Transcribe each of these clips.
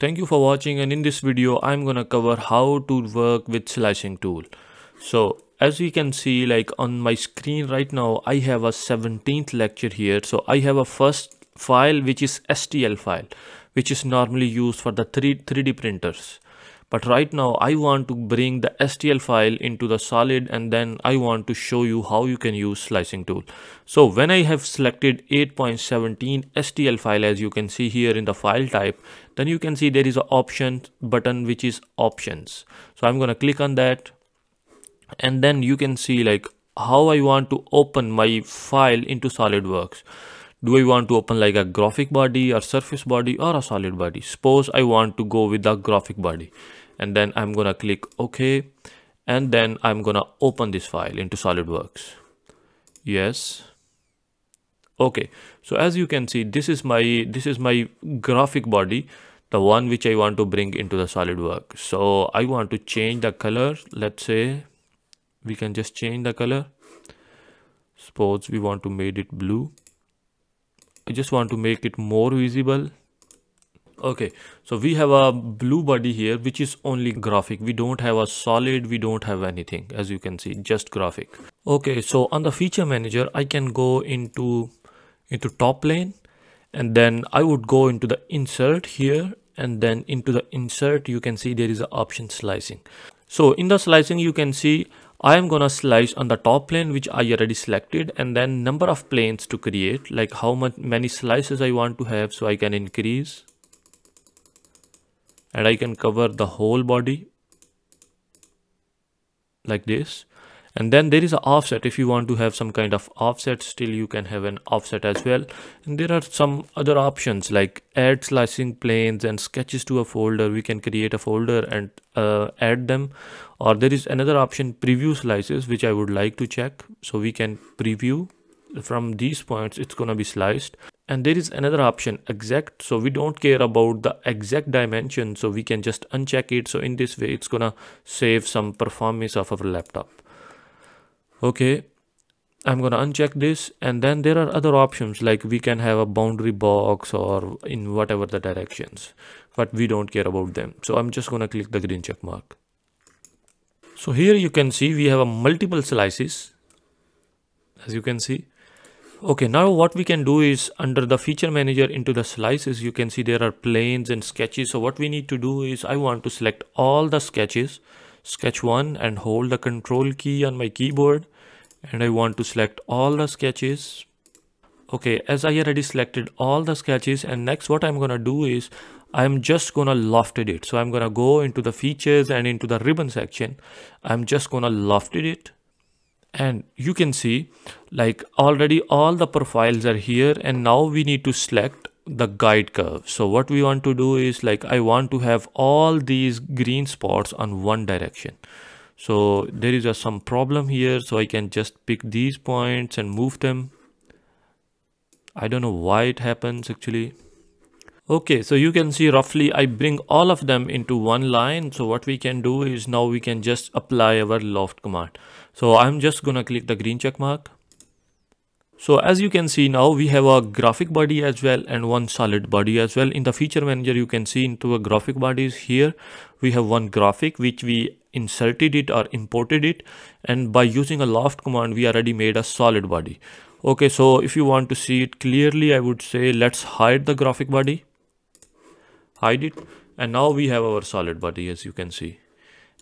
Thank you for watching and in this video I'm gonna cover how to work with slicing tool. So as you can see like on my screen right now I have a 17th lecture here. So I have a first file which is STL file which is normally used for the 3, 3D printers but right now I want to bring the STL file into the solid and then I want to show you how you can use slicing tool. So when I have selected 8.17 STL file as you can see here in the file type then you can see there is an option button which is options. So I'm gonna click on that and then you can see like how I want to open my file into SolidWorks do I want to open like a graphic body or surface body or a solid body suppose I want to go with the graphic body and then I'm gonna click OK and then I'm gonna open this file into SolidWorks. Yes. Okay so as you can see this is my this is my graphic body the one which I want to bring into the SolidWorks. So I want to change the color. Let's say we can just change the color. Suppose we want to make it blue. I just want to make it more visible okay so we have a blue body here which is only graphic. We don't have a solid we don't have anything as you can see just graphic. Okay so on the feature manager I can go into into top plane and then I would go into the insert here and then into the insert you can see there is an option slicing. So in the slicing you can see I am gonna slice on the top plane which I already selected and then number of planes to create like how much many slices I want to have so I can increase and I can cover the whole body like this. And then there is an offset. If you want to have some kind of offset still you can have an offset as well. And there are some other options like add slicing planes and sketches to a folder. We can create a folder and uh, add them. Or there is another option preview slices which I would like to check. So we can preview from these points. It's gonna be sliced and there is another option exact. So we don't care about the exact dimension so we can just uncheck it. So in this way it's gonna save some performance of our laptop. Okay I'm gonna uncheck this. And then there are other options like we can have a boundary box or in whatever the directions but we don't care about them. So I'm just gonna click the green check mark. So here you can see we have a multiple slices as you can see okay now what we can do is under the feature manager into the slices you can see there are planes and sketches. So what we need to do is I want to select all the sketches sketch 1 and hold the control key on my keyboard. And I want to select all the sketches. Okay as I already selected all the sketches and next what I'm gonna do is I'm just gonna lofted it. So I'm gonna go into the features and into the ribbon section. I'm just gonna lofted it and you can see like already all the profiles are here and now we need to select the guide curve. So what we want to do is like I want to have all these green spots on one direction. So there is a some problem here so I can just pick these points and move them. I don't know why it happens actually okay so you can see roughly I bring all of them into one line so what we can do is now we can just apply our loft command so I'm just gonna click the green check mark so as you can see now we have a graphic body as well and one solid body as well. In the feature manager you can see into a graphic bodies here we have one graphic which we inserted it or imported it and by using a loft command we already made a solid body. Okay so if you want to see it clearly I would say let's hide the graphic body. Hide it. And now we have our solid body as you can see.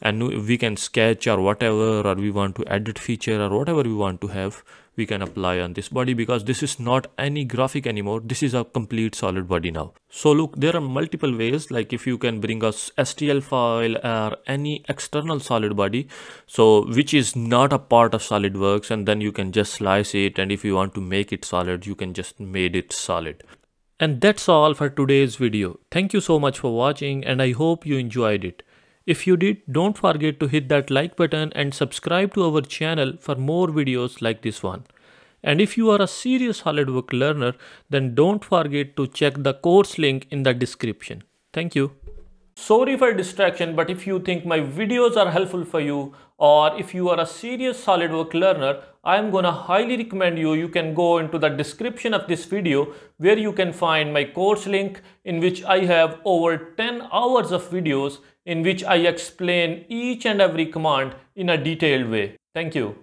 And we can sketch or whatever or we want to edit feature or whatever we want to have we can apply on this body because this is not any graphic anymore. This is a complete solid body now. So look there are multiple ways. Like if you can bring us stl file or any external solid body so which is not a part of solidworks and then you can just slice it and if you want to make it solid you can just made it solid and that's all for today's video thank you so much for watching and i hope you enjoyed it if you did, don't forget to hit that like button and subscribe to our channel for more videos like this one. And if you are a serious SolidWorks learner, then don't forget to check the course link in the description. Thank you. Sorry for distraction, but if you think my videos are helpful for you or if you are a serious SolidWorks learner, I am gonna highly recommend you, you can go into the description of this video where you can find my course link in which I have over 10 hours of videos in which I explain each and every command in a detailed way. Thank you.